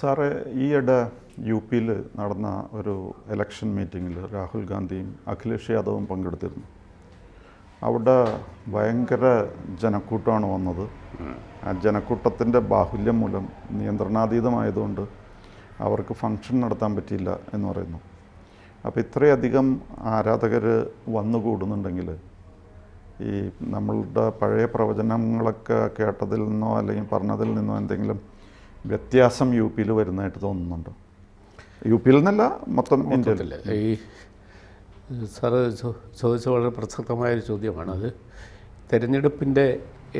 സാറേ ഈയിടെ യു പിയിൽ നടന്ന ഒരു ഇലക്ഷൻ മീറ്റിങ്ങിൽ രാഹുൽ ഗാന്ധിയും അഖിലേഷ് യാദവും പങ്കെടുത്തിരുന്നു. അവിടെ ഭയങ്കര ജനക്കൂട്ടമാണ് വന്നത്. ആ ജനക്കൂട്ടത്തിന്റെ ബാഹുല്യം മൂലം നിയന്ത്രണാതീതമായതുകൊണ്ട് അവർക്ക് ഫങ്ഷൻ നടത്താൻ പറ്റിയില്ല എന്ന് പറയുന്നു. അപ്പോൾ ഇത്രയധികം ആരാധകർ വന്നുകൂടുന്നുണ്ടെങ്കിൽ ഈ നമ്മളുടെ പഴയ പ്രവചനങ്ങളൊക്കെ കേട്ടതിൽ നിന്നോ അല്ലെങ്കിൽ പറഞ്ഞതിൽ നിന്നോ എന്തെങ്കിലും വ്യത്യാസം യു പിയിൽ വരുന്നതായിട്ട് തോന്നുന്നുണ്ടോ? യു പിയിൽ നിന്നല്ല മൊത്തം ഇന്ത്യയിലല്ല ഈ സാറ് ചോദിച്ച വളരെ പ്രസക്തമായൊരു ചോദ്യമാണ് അത്. തെരഞ്ഞെടുപ്പിന്റെ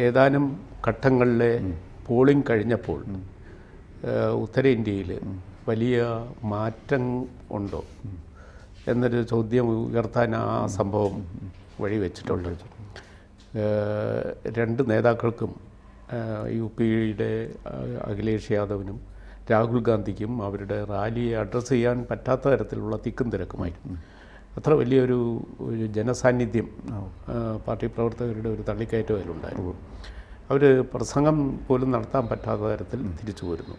ഏതാനും ഘട്ടങ്ങളിലെ പോളിംഗ് കഴിഞ്ഞപ്പോൾ ഉത്തരേന്ത്യയിൽ വലിയ മാറ്റം ഉണ്ടോ? എന്നൊരു ചോദ്യം ഉയർത്താൻ ആ സംഭവം വഴിവെച്ചിട്ടുണ്ട്. വെച്ചിട്ടുണ്ട് രണ്ട് നേതാക്കൾക്കും യു പിയുടെ അഖിലേഷ് യാദവിനും രാഹുൽ ഗാന്ധിക്കും അവരുടെ റാലിയെ അഡ്രസ്സ് ചെയ്യാൻ പറ്റാത്ത തരത്തിലുള്ള തിക്കും തിരക്കുമായിരുന്നു. അത്ര വലിയൊരു ഒരു ജനസാന്നിധ്യം പാർട്ടി പ്രവർത്തകരുടെ ഒരു തള്ളിക്കയറ്റം അതിലുണ്ടായിരുന്നു. അവർ പ്രസംഗം പോലും നടത്താൻ പറ്റാത്ത തരത്തിൽ തിരിച്ചു വരുന്നു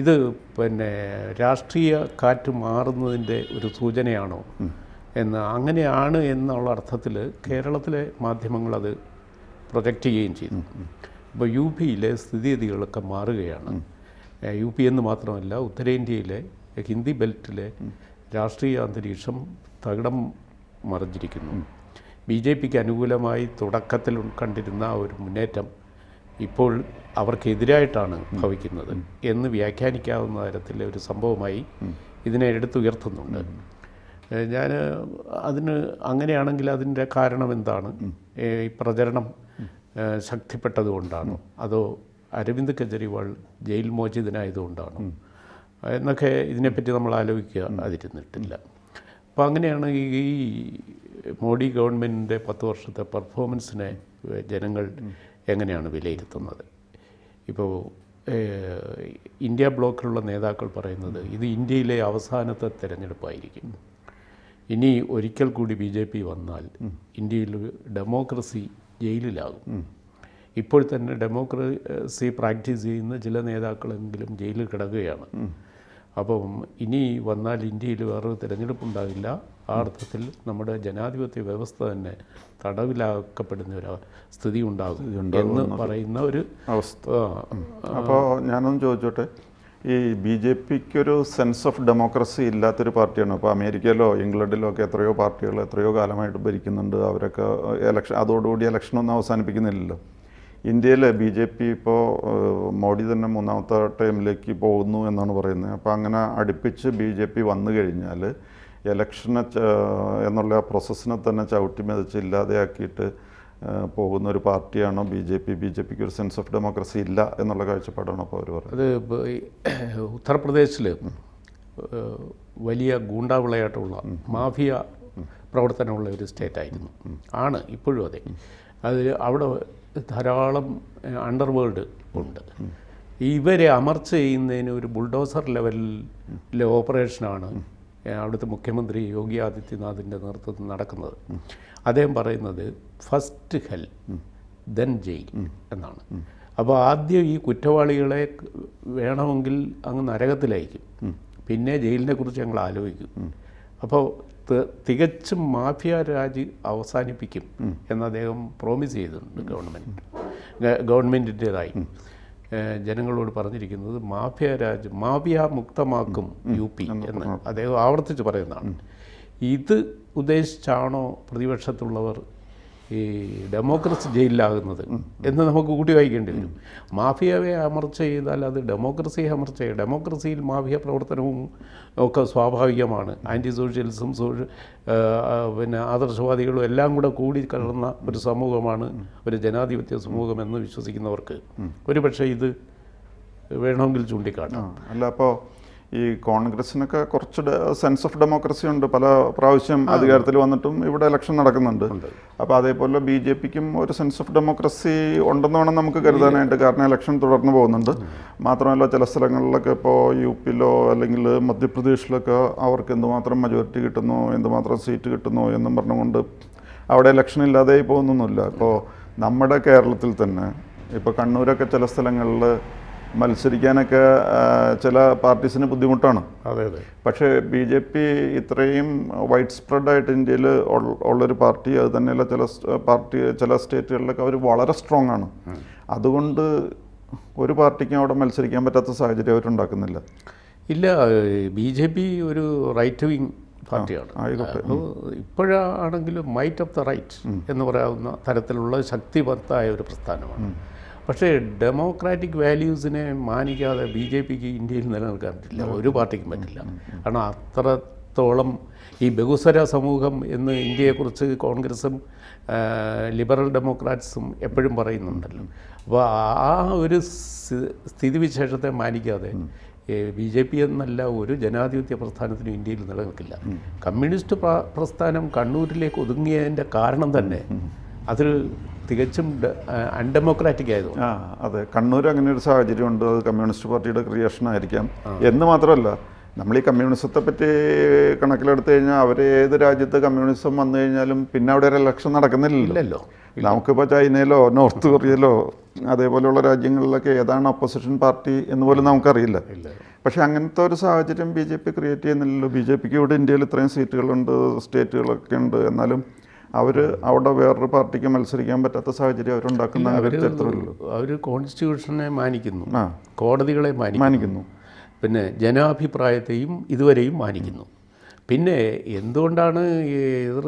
ഇത് പിന്നെ രാഷ്ട്രീയ കാറ്റ് മാറുന്നതിന്റെ ഒരു സൂചനയാണോ? എന്ന് അങ്ങനെയാണ് എന്നുള്ള അർത്ഥത്തിൽ കേരളത്തിലെ മാധ്യമങ്ങളത് പ്രൊജക്റ്റ് ചെയ്യുകയും ചെയ്തു. ഇപ്പോൾ യു പിയിലെ സ്ഥിതിഗതികളൊക്കെ മാറുകയാണ്. യു പി എന്ന് മാത്രമല്ല ഉത്തരേന്ത്യയിലെ ഹിന്ദി ബെൽറ്റിലെ രാഷ്ട്രീയ അന്തരീക്ഷം തകിടം മറിഞ്ഞിരിക്കുന്നു. ബി ജെ പിക്ക് അനുകൂലമായി തുടക്കത്തിൽ കണ്ടിരുന്ന ഒരു മുന്നേറ്റം ഇപ്പോൾ അവർക്കെതിരായിട്ടാണ് ഭവിക്കുന്നത് എന്ന് വ്യാഖ്യാനിക്കാവുന്ന തരത്തിലെ ഒരു സംഭവമായി ഇതിനെ എടുത്തുയർത്തുന്നുണ്ട്. ഞാൻ അതിന് അങ്ങനെയാണെങ്കിൽ അതിന്റെ കാരണം എന്താണ്? ഈ പ്രചരണം ഏ, ശക്തിപ്പെട്ടത് കൊണ്ടാണോ അതോ അരവിന്ദ് കെജ്രിവാൾ ജയിൽ മോചിതനായതുകൊണ്ടാണോ? എന്നൊക്കെ ഇതിനെപ്പറ്റി നമ്മൾ ആലോചിക്കുക അതിരുന്നിട്ടില്ല. അപ്പോൾ അങ്ങനെയാണ് ഈ മോഡി ഗവൺമെന്റിന്റെ പത്ത് വർഷത്തെ പെർഫോമൻസിനെ ജനങ്ങൾ എങ്ങനെയാണ് വിലയിരുത്തുന്നത്? ഇപ്പോൾ ഇന്ത്യ ബ്ലോക്കിലുള്ള നേതാക്കൾ പറയുന്നത് ഇത് ഇന്ത്യയിലെ അവസാനത്തെ തിരഞ്ഞെടുപ്പായിരിക്കും. ഇനി ഒരിക്കൽ കൂടി ബി ജെ പി വന്നാൽ ഇന്ത്യയിൽ ഡെമോക്രസി ജയിലിലാകും. ഇപ്പോൾ തന്നെ ഡെമോക്രസി പ്രാക്ടീസ് ചെയ്യുന്ന ചില നേതാക്കളെങ്കിലും ജയിലിൽ കിടക്കുകയാണ്. അപ്പം ഇനി വന്നാൽ ഇന്ത്യയിൽ വേറൊരു തിരഞ്ഞെടുപ്പ് ഉണ്ടാകില്ല ആ അർത്ഥത്തിൽ നമ്മുടെ ജനാധിപത്യ വ്യവസ്ഥ തന്നെ തടവിലാക്കപ്പെടുന്ന ഒരു സ്ഥിതി ഉണ്ടാകും എന്ന് പറയുന്ന ഒരു അവസ്ഥ. അപ്പോൾ ഞാനൊന്ന് ചോദിച്ചോട്ടെ? ഈ ബി ജെ പിക്കൊരു സെൻസ് ഓഫ് ഡെമോക്രസി ഇല്ലാത്തൊരു പാർട്ടിയാണ്. ഇപ്പോൾ അമേരിക്കയിലോ ഇംഗ്ലണ്ടിലോ ഒക്കെ എത്രയോ പാർട്ടികൾ എത്രയോ കാലമായിട്ട് ഭരിക്കുന്നുണ്ട്. അവരൊക്കെ എലക്ഷൻ അതോടുകൂടി ഇലക്ഷനൊന്നും അവസാനിപ്പിക്കുന്നില്ലല്ലോ. ഇന്ത്യയിൽ ബി ജെ പി ഇപ്പോൾ മോഡി തന്നെ മൂന്നാമത്തെ ടൈമിലേക്ക് പോകുന്നു എന്നാണ് പറയുന്നത്. അപ്പോൾ അങ്ങനെ അടുപ്പിച്ച് ബി ജെ പി വന്നു കഴിഞ്ഞാൽ ഇലക്ഷനെ എന്നുള്ള ആ പ്രോസസ്സിനെ തന്നെ ചവിട്ടി മെതിച്ച് ഇല്ലാതെയാക്കിയിട്ട് പോകുന്ന ഒരു പാർട്ടിയാണോ? B J P B J പിക്ക് ഒരു സെൻസ് ഓഫ് ഡെമോക്രസി ഇല്ല എന്നുള്ള കാഴ്ചപ്പാടാണ് അപ്പോൾ അവർ പറയുന്നത്? അത് ഉത്തർപ്രദേശിൽ വലിയ ഗൂണ്ടാവിളയായിട്ടുള്ള മാഫിയ പ്രവർത്തനമുള്ള ഒരു സ്റ്റേറ്റ് ആയിരുന്നു ആണ് ഇപ്പോഴും അതെ. അത് അവിടെ ധാരാളം അണ്ടർവേൾഡ് ഉണ്ട്. ഇവരെ അമർച്ച ചെയ്യുന്നതിന് ഒരു ബുൾഡോസർ ലെവലിലെ ഓപ്പറേഷനാണ് അവിടുത്തെ മുഖ്യമന്ത്രി യോഗി ആദിത്യനാഥിന്റെ നേതൃത്വത്തിൽ നടക്കുന്നത്. അദ്ദേഹം പറയുന്നത് ഫസ്റ്റ് ഹെൽ ദെൻ ജയിൽ എന്നാണ്. അപ്പോൾ ആദ്യം ഈ കുറ്റവാളികളെ വേണമെങ്കിൽ അങ്ങ് നരകത്തിലയക്കും പിന്നെ ജയിലിനെ കുറിച്ച് ഞങ്ങൾ ആലോചിക്കും. അപ്പോൾ തികച്ചും മാഫിയ രാജ് അവസാനിപ്പിക്കും എന്ന് അദ്ദേഹം പ്രോമിസ് ചെയ്തിട്ടുണ്ട് ഗവൺമെന്റ് ഗവൺമെന്റിന്റേതായി ജനങ്ങളോട് പറഞ്ഞിരിക്കുന്നത് മാഫിയ രാജ്യം മാഫിയ മുക്തമാക്കും യു പി എന്ന് അദ്ദേഹം ആവർത്തിച്ച് പറയുന്നതാണ്. ഇത് ഉദ്ദേശിച്ചാണോ പ്രതിപക്ഷത്തുള്ളവർ ഈ ഡെമോക്രസി ജയിലിലാകുന്നത് എന്ന് നമുക്ക് കൂട്ടി വായിക്കേണ്ടി വരും. മാഫിയയെ അമർച്ച ചെയ്താൽ അത് ഡെമോക്രസിയെ അമർച്ച ചെയ്യും. ഡെമോക്രസിയിൽ മാഫിയ പ്രവർത്തനവും ഒക്കെ സ്വാഭാവികമാണ്. ആന്റി സോഷ്യലിസം സോഷ്യ പിന്നെ ആദർശവാദികളും എല്ലാം കൂടെ കൂടി കലർന്ന ഒരു സമൂഹമാണ് ഒരു ജനാധിപത്യ സമൂഹം എന്ന് വിശ്വസിക്കുന്നവർക്ക്. ഒരു പക്ഷേ ഇത് വേണമെങ്കിൽ ചൂണ്ടിക്കാട്ടാം. അല്ല അപ്പോൾ ഈ കോൺഗ്രസിനൊക്കെ കുറച്ച് സെൻസ് ഓഫ് ഡെമോക്രസി ഉണ്ട്. പല പ്രാവശ്യം അധികാരത്തിൽ വന്നിട്ടും ഇവിടെ ഇലക്ഷൻ നടക്കുന്നുണ്ട്. അപ്പോൾ അതേപോലെ ബി ജെ പിക്കും ഒരു സെൻസ് ഓഫ് ഡെമോക്രസി ഉണ്ടെന്ന് വേണം നമുക്ക് കരുതാനായിട്ട്. കാരണം ഇലക്ഷൻ തുടർന്ന് പോകുന്നുണ്ട്. മാത്രമല്ല ചില സ്ഥലങ്ങളിലൊക്കെ ഇപ്പോൾ യു പിയിലോ അല്ലെങ്കിൽ മധ്യപ്രദേശിലൊക്കെ അവർക്ക് എന്തുമാത്രം മെജോറിറ്റി കിട്ടുന്നു എന്തുമാത്രം സീറ്റ് കിട്ടുന്നു എന്നും പറഞ്ഞുകൊണ്ട് അവിടെ ഇലക്ഷൻ ഇല്ലാതെ പോകുന്നൊന്നുമില്ല. ഇപ്പോൾ നമ്മുടെ കേരളത്തിൽ തന്നെ ഇപ്പോൾ കണ്ണൂരൊക്കെ ചില സ്ഥലങ്ങളിൽ മത്സരിക്കാനൊക്കെ ചില പാർട്ടീസിന് ബുദ്ധിമുട്ടാണ്. അതെ അതെ. പക്ഷേ ബി ജെ പി ഇത്രയും വൈഡ് സ്പ്രെഡായിട്ട് ഇന്ത്യയിൽ ഉള്ളൊരു പാർട്ടി അത് തന്നെയല്ല ചില പാർട്ടി ചില സ്റ്റേറ്റുകളിലൊക്കെ അവർ വളരെ സ്ട്രോങ് ആണ് അതുകൊണ്ട് ഒരു പാർട്ടിക്കും അവിടെ മത്സരിക്കാൻ പറ്റാത്ത സാഹചര്യം അവരുണ്ടാക്കുന്നില്ല. ഇല്ല ബി ജെ പി ഒരു റൈറ്റ് വിങ് പാർട്ടിയാണ്. ഇപ്പോഴാണെങ്കിലും മൈറ്റ് ഓഫ് ദ റൈറ്റ് എന്ന് പറയാവുന്ന തരത്തിലുള്ള ശക്തിമത്തായ ഒരു പ്രസ്ഥാനമാണ്. പക്ഷേ ഡെമോക്രാറ്റിക് വാല്യൂസിനെ മാനിക്കാതെ ബി ജെ പിക്ക് ഇന്ത്യയിൽ നിലനിൽക്കാൻ പറ്റില്ല ഒരു പാർട്ടിക്കും പറ്റില്ല. കാരണം അത്രത്തോളം ഈ ബഹുസ്വര സമൂഹം എന്ന് ഇന്ത്യയെക്കുറിച്ച് കോൺഗ്രസും ലിബറൽ ഡെമോക്രാറ്റ്സും എപ്പോഴും പറയുന്നുണ്ടല്ലോ. അപ്പോൾ ആ ഒരു സ്ഥിതിവിശേഷത്തെ മാനിക്കാതെ ബി ജെ പി എന്നല്ല ഒരു ജനാധിപത്യ പ്രസ്ഥാനത്തിനും ഇന്ത്യയിൽ നിലനിൽക്കില്ല. കമ്മ്യൂണിസ്റ്റ് പ്ര- പ്രസ്ഥാനം കണ്ണൂരിലേക്ക് ഒതുങ്ങിയതിന്റെ കാരണം തന്നെ അത് തികച്ചും അൺഡെമോക്രാറ്റിക് ആയതുകൊണ്ട്. ആ അതെ. കണ്ണൂർ അങ്ങനെ ഒരു സാഹചര്യം ഉണ്ട് അത് കമ്മ്യൂണിസ്റ്റ് പാർട്ടിയുടെ ക്രിയേഷൻ ആയിരിക്കാം. എന്ന് മാത്രമല്ല നമ്മൾ ഈ കമ്മ്യൂണിസത്തെ പറ്റി കണക്കിലെടുത്തു കഴിഞ്ഞാൽ അവർ ഏത് രാജ്യത്ത് കമ്മ്യൂണിസം വന്നു കഴിഞ്ഞാലും പിന്നെ അവിടെ ഒരു ഇലക്ഷൻ നടക്കുന്നില്ലല്ലോ. നമുക്കിപ്പോൾ ചൈനയിലോ നോർത്ത് കൊറിയയിലോ അതേപോലെയുള്ള രാജ്യങ്ങളിലൊക്കെ ഏതാണ് അപ്പോസിഷൻ പാർട്ടി എന്ന് പോലും നമുക്കറിയില്ല. പക്ഷേ അങ്ങനത്തെ ഒരു സാഹചര്യം ബി ജെ പി ക്രിയേറ്റ് ചെയ്യുന്നില്ലല്ലോ. ബി ജെ പിക്ക് ഇവിടെ ഇന്ത്യയിൽ ഇത്രയും സീറ്റുകളുണ്ട് സ്റ്റേറ്റുകളൊക്കെ ഉണ്ട്. എന്നാലും അവർ അവിടെ വേറൊരു പാർട്ടിക്ക് മത്സരിക്കാൻ പറ്റാത്ത സാഹചര്യം അവരുണ്ടാക്കുന്ന ചരിത്രമില്ലല്ലോ അവർ കോൺസ്റ്റിറ്റ്യൂഷനെ മാനിക്കുന്നു. കോടതികളെ മാനിക്കുന്നു. പിന്നെ ജനാഭിപ്രായത്തെയും ഇതുവരെയും മാനിക്കുന്നു. പിന്നെ എന്തുകൊണ്ടാണ് എതിർ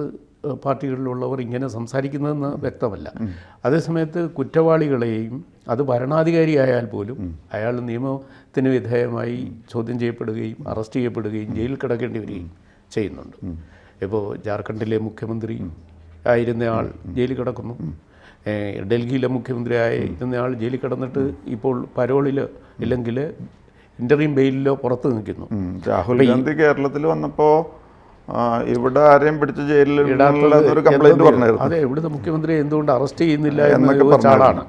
പാർട്ടികളിലുള്ളവർ ഇങ്ങനെ സംസാരിക്കുന്നതെന്ന് വ്യക്തമല്ല. അതേസമയത്ത് കുറ്റവാളികളെയും അത് ഭരണാധികാരിയായാൽ പോലും അയാൾ നിയമത്തിന് വിധേയമായി ചോദ്യം ചെയ്യപ്പെടുകയും അറസ്റ്റ് ചെയ്യപ്പെടുകയും ജയിലിൽ കിടക്കേണ്ടി വരികയും ചെയ്യുന്നുണ്ട്. ഇപ്പോൾ ജാർഖണ്ഡിലെ മുഖ്യമന്ത്രി ആയിരുന്നയാൾ ജയിലിൽ കിടക്കുന്നു. ഡൽഹിയിലെ മുഖ്യമന്ത്രി ഇരുന്നയാൾ ജയിലിൽ കിടന്നിട്ട് ഇപ്പോൾ പരോളിൽ ഇല്ലെങ്കിൽ ഇന്റർവ്യൂ ബെയിലിലോ പുറത്ത് നിൽക്കുന്നു. രാഹുൽ ഗാന്ധി കേരളത്തിൽ വന്നപ്പോൾ ഇവിടെ ആരെയും പിടിച്ച് ജയിലിൽ ഒരു കംപ്ലൈന്റ് പറഞ്ഞായിരുന്നു. അതെ ഇവിടുത്തെ മുഖ്യമന്ത്രി എന്തുകൊണ്ട് അറസ്റ്റ് ചെയ്യുന്നില്ല എന്ന് എന്നൊക്കെ ആളാണ്.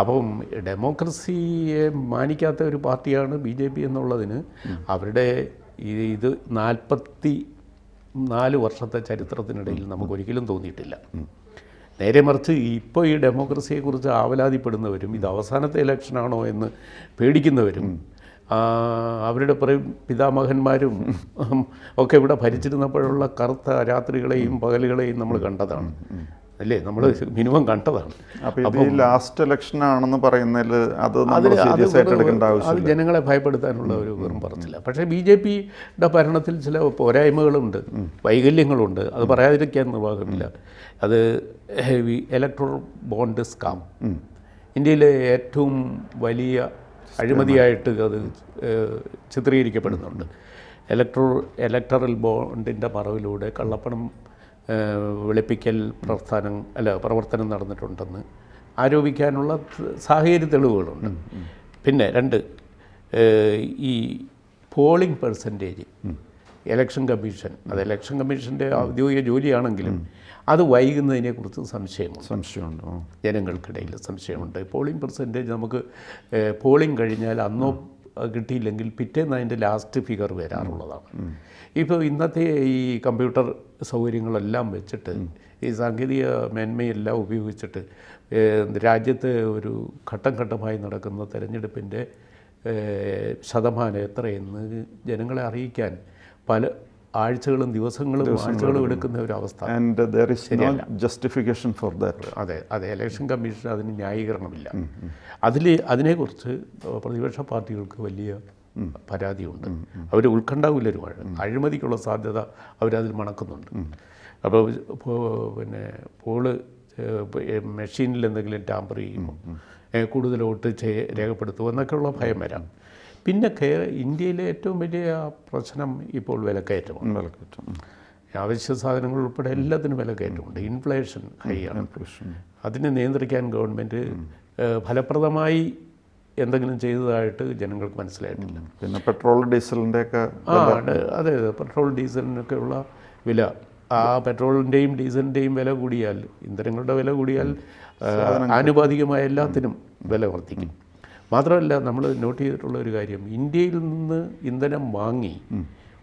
അപ്പം ഡെമോക്രസിയെ മാനിക്കാത്ത ഒരു പാർട്ടിയാണ് ബി ജെ പി എന്നുള്ളതിന് അവരുടെ ഇത് നാൽപ്പത്തി നാല് വർഷത്തെ ചരിത്രത്തിനിടയിൽ നമുക്കൊരിക്കലും തോന്നിയിട്ടില്ല. നേരെ മറിച്ച് ഇപ്പോൾ ഈ ഡെമോക്രസിയെക്കുറിച്ച് ആവലാതിപ്പെടുന്നവരും ഇത് അവസാനത്തെ ഇലക്ഷനാണോ എന്ന് പേടിക്കുന്നവരും അവരുടെ പറയും പിതാമഹന്മാരും ഒക്കെ ഇവിടെ ഭരിച്ചിരുന്നപ്പോഴുള്ള കറുത്ത രാത്രികളെയും പകലുകളെയും നമ്മൾ കണ്ടതാണ്. അല്ലേ? നമ്മൾ മിനിമം കണ്ടതാണ്. അപ്പോൾ ലാസ്റ്റ് ഇലക്ഷൻ ആണെന്ന് പറയുന്നതിൽ അത് ജനങ്ങളെ ഭയപ്പെടുത്താനുള്ള ഒരു വെറും പറഞ്ഞില്ല. പക്ഷേ ബി ജെ പിയുടെ ഭരണത്തിൽ ചില പോരായ്മകളുണ്ട് വൈകല്യങ്ങളുണ്ട്. അത് പറയാതിരിക്കാൻ നിർവാഹമില്ല. അത് ഹെവി ഇലക്ട്രോൾ ബോണ്ട് സ്കാം ഇന്ത്യയിലെ ഏറ്റവും വലിയ അഴിമതിയായിട്ട് അത് ചിത്രീകരിക്കപ്പെടുന്നുണ്ട്. ഇലക്ട്രോ ഇലക്ടറൽ ബോണ്ടിന്റെ മറവിലൂടെ കള്ളപ്പണം വെളുപ്പിക്കൽ പ്രസ്ഥാനം അല്ല പ്രവർത്തനം നടന്നിട്ടുണ്ടെന്ന് ആരോപിക്കാനുള്ള സാഹചര്യ തെളിവുകളുണ്ട്. പിന്നെ രണ്ട് ഈ പോളിംഗ് പെർസെന്റേജ് ഇലക്ഷൻ കമ്മീഷൻ അത് ഇലക്ഷൻ കമ്മീഷന്റെ ഔദ്യോഗിക ജോലിയാണെങ്കിലും അത് വൈകുന്നതിനെക്കുറിച്ച് സംശയമുണ്ട്. സംശയമുണ്ട്. ജനങ്ങൾക്കിടയിൽ സംശയമുണ്ട്. പോളിംഗ് പെർസെന്റേജ് നമുക്ക് പോളിംഗ് കഴിഞ്ഞാൽ അന്നോ കിട്ടിയില്ലെങ്കിൽ പിറ്റേന്ന് അതിന്റെ ലാസ്റ്റ് ഫിഗർ വരാറുള്ളതാണ്. ഇപ്പോൾ ഇന്നത്തെ ഈ കമ്പ്യൂട്ടർ സൗകര്യങ്ങളെല്ലാം വെച്ചിട്ട് ഈ സാങ്കേതിക മേന്മയെല്ലാം ഉപയോഗിച്ചിട്ട് രാജ്യത്ത് ഒരു ഘട്ടം ഘട്ടമായി നടക്കുന്ന തെരഞ്ഞെടുപ്പിന്റെ ശതമാനം എത്രയെന്ന് ജനങ്ങളെ അറിയിക്കാൻ പല ആഴ്ചകളും ദിവസങ്ങളും ആഴ്ചകളും എടുക്കുന്ന ഒരു അവസ്ഥ. ജസ്റ്റിഫിക്കേഷൻ ഫോർ ദാറ്റ് അതെ അതെ. ഇലക്ഷൻ കമ്മീഷൻ അതിന് ന്യായീകരണമില്ല. അതിൽ അതിനെക്കുറിച്ച് പ്രതിപക്ഷ പാർട്ടികൾക്ക് വലിയ പരാതിയുണ്ട്. അവർ ഒരു വഴി. അഴിമതിക്കുള്ള സാധ്യത അവരതിൽ മണക്കുന്നുണ്ട്. അപ്പോൾ പിന്നെ പോൾ മെഷീനിൽ എന്തെങ്കിലും ടാമ്പർ ചെയ്യുമോ കൂടുതൽ വോട്ട് ചെയ് രേഖപ്പെടുത്തുമോ എന്നൊക്കെയുള്ള ഭയം വരാം. പിന്നെ ഇന്ത്യയിലെ ഏറ്റവും വലിയ പ്രശ്നം ഇപ്പോൾ വിലക്കയറ്റമാണ്. വിലക്കയറ്റം. അവശ്യ സാധനങ്ങൾ ഉൾപ്പെടെ എല്ലാത്തിനും വിലക്കയറ്റമുണ്ട്. ഇൻഫ്ലേഷൻ ഹൈ ആണ്. അതിനെ നിയന്ത്രിക്കാൻ ഗവൺമെന്റ് ഫലപ്രദമായി എന്തെങ്കിലും ചെയ്തതായിട്ട് ജനങ്ങൾക്ക് മനസ്സിലായിട്ടില്ല. പിന്നെ പെട്രോൾ ഡീസലിന്റെ ഒക്കെ ആ അതെ അതെ. പെട്രോൾ ഡീസലിനൊക്കെ ഉള്ള വില. ആ പെട്രോളിന്റെയും ഡീസലിന്റെയും വില കൂടിയാൽ ഇന്ധനങ്ങളുടെ വില കൂടിയാൽ ആനുപാതികമായ എല്ലാത്തിനും വില വർദ്ധിക്കും. മാത്രമല്ല നമ്മൾ നോട്ട് ചെയ്തിട്ടുള്ള ഒരു കാര്യം. ഇന്ത്യയിൽ നിന്ന് ഇന്ധനം വാങ്ങി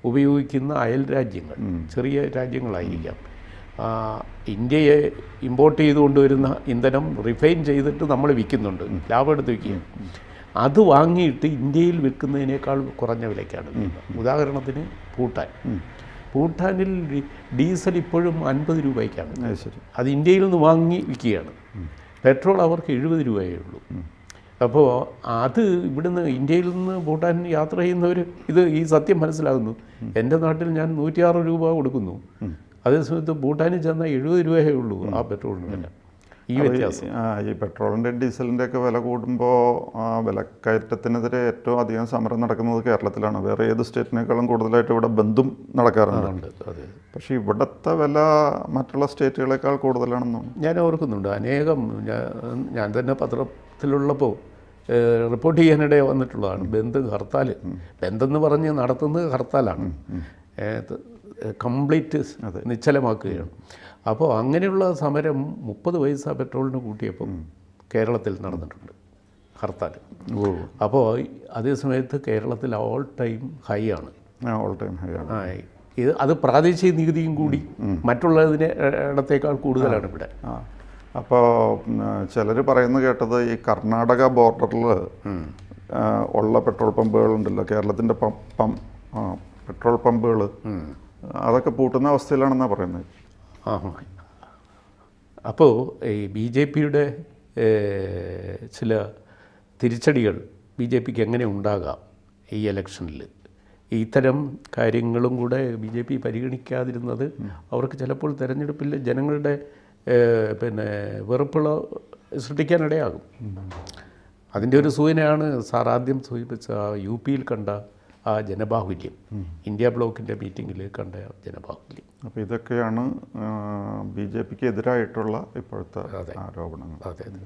ഉപയോഗിക്കുന്ന അയൽ രാജ്യങ്ങൾ ചെറിയ രാജ്യങ്ങളായിരിക്കാം. ഇന്ത്യയെ ഇമ്പോർട്ട് ചെയ്ത് കൊണ്ടുവരുന്ന ഇന്ധനം റിഫൈൻ ചെയ്തിട്ട് നമ്മൾ വിൽക്കുന്നുണ്ട്. ലാഭം എടുത്ത് അത് വാങ്ങിയിട്ട് ഇന്ത്യയിൽ വിൽക്കുന്നതിനേക്കാൾ കുറഞ്ഞ വിലയ്ക്കാണ് ഉദാഹരണത്തിന് ഭൂട്ടാൻ. ഭൂട്ടാനിൽ ഡീസൽ ഇപ്പോഴും അൻപത് രൂപയ്ക്കാണ്. അത് ഇന്ത്യയിൽ നിന്ന് വാങ്ങി വിൽക്കുകയാണ്. പെട്രോൾ അവർക്ക് എഴുപത് രൂപയേ ഉള്ളൂ. അപ്പോൾ അത് ഇവിടുന്ന് ഇന്ത്യയിൽ നിന്ന് ഭൂട്ടാൻ യാത്ര ചെയ്യുന്നവർ ഇത് ഈ സത്യം മനസ്സിലാകുന്നു. എന്റെ നാട്ടിൽ ഞാൻ നൂറ്റിയാറ് രൂപ കൊടുക്കുന്നു. അതേസമയത്ത് ഭൂട്ടാനിൽ ചെന്നാൽ എഴുപത് രൂപയേ ഉള്ളൂ ആ പെട്രോളിന്. വില ഈ വ്യത്യാസം. ആ, ഈ പെട്രോളിന്റെ ഡീസലിന്റെ ഒക്കെ വില കൂടുമ്പോൾ ആ വിലക്കയറ്റത്തിനെതിരെ ഏറ്റവും അധികം സമരം നടക്കുന്നത് കേരളത്തിലാണ്. വേറെ ഏത് സ്റ്റേറ്റിനേക്കാളും കൂടുതലായിട്ട് ഇവിടെ ബന്ധും നടക്കാറുണ്ട്. അതെ. പക്ഷേ ഇവിടുത്തെ വില മറ്റുള്ള സ്റ്റേറ്റുകളെക്കാൾ കൂടുതലാണെന്നാണ് ഞാൻ ഓർക്കുന്നുണ്ട്. അനേകം ഞാൻ തന്നെ പത്രത്തിലുള്ളപ്പോൾ ഏഹ്, റിപ്പോർട്ട് ചെയ്യാനിടെ വന്നിട്ടുള്ളതാണ്. ബന്ദ് ഹർത്താൽ ബന്ദെന്ന് പറഞ്ഞ് നടത്തുന്നത് ഹർത്താലാണ്. കംപ്ലീറ്റ് നിശ്ചലമാക്കുകയാണ്. അപ്പോൾ അങ്ങനെയുള്ള സമരം മുപ്പത് പൈസ പെട്രോളിന് കൂട്ടിയപ്പം കേരളത്തിൽ നടന്നിട്ടുണ്ട് ഹർത്താൽ അപ്പോൾ അതേ സമയത്ത് കേരളത്തിൽ ഓൾ ടൈം ഹൈ ആണ്. ഓൾ ടൈം ഹൈ ആണ്. ഇത് അത് പ്രാദേശിക നികുതിയും കൂടി മറ്റുള്ളതിനെ ഇടത്തേക്കാൾ കൂടുതലാണ് ഇവിടെ. അപ്പോൾ ചിലർ പറയുന്നത് കേട്ടത് ഈ കർണാടക ബോർഡറിൽ ഉള്ള പെട്രോൾ പമ്പുകളുണ്ടല്ലോ കേരളത്തിന്റെ പെട്രോൾ പമ്പുകൾ അതൊക്കെ പൂട്ടുന്ന അവസ്ഥയിലാണെന്നാണ് പറയുന്നത്. ആ അപ്പോൾ ഈ ബി ജെ പിയുടെ ചില തിരിച്ചടികൾ ബി ജെ പിക്ക് എങ്ങനെ ഉണ്ടാകാം ഈ ഇലക്ഷനിൽ ഇത്തരം കാര്യങ്ങളും കൂടെ ബി ജെ പി പരിഗണിക്കാതിരുന്നത് അവർക്ക് ചിലപ്പോൾ തിരഞ്ഞെടുപ്പിൽ ജനങ്ങളുടെ പിന്നെ വെറുപ്പുള്ള സൃഷ്ടിക്കാനിടയാകും. അതിന്റെ ഒരു സൂചനയാണ് സാർ ആദ്യം സൂചിപ്പിച്ച ആ യു പിയിൽ കണ്ട ആ ജനബാഹുല്യം. ഇന്ത്യ ബ്ലോക്കിന്റെ മീറ്റിങ്ങിൽ കണ്ട ജനബാഹുല്യം. അപ്പോൾ ഇതൊക്കെയാണ് ബി ജെ പിക്ക് എതിരായിട്ടുള്ള ഇപ്പോഴത്തെ ആരോപണങ്ങൾ. അതെ അതെ.